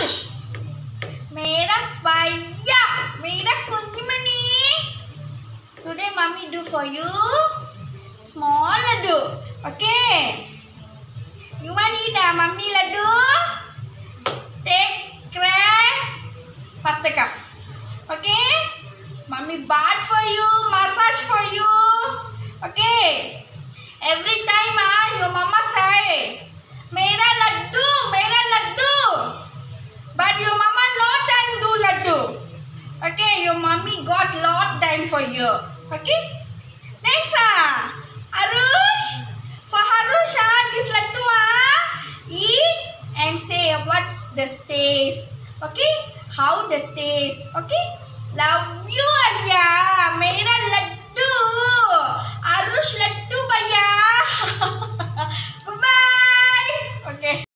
புஷ் மேரா பையா மேரா Kunjumani today mummy to for you small laddu okay you want eat mummy laddu take crack first cup okay mummy pot for you massage for Okay, your mommy got lot time for you. Okay? Next, ah, Arush. For Harush, ah, this to ah, eat and say what the taste. Okay? How the taste. Okay? Love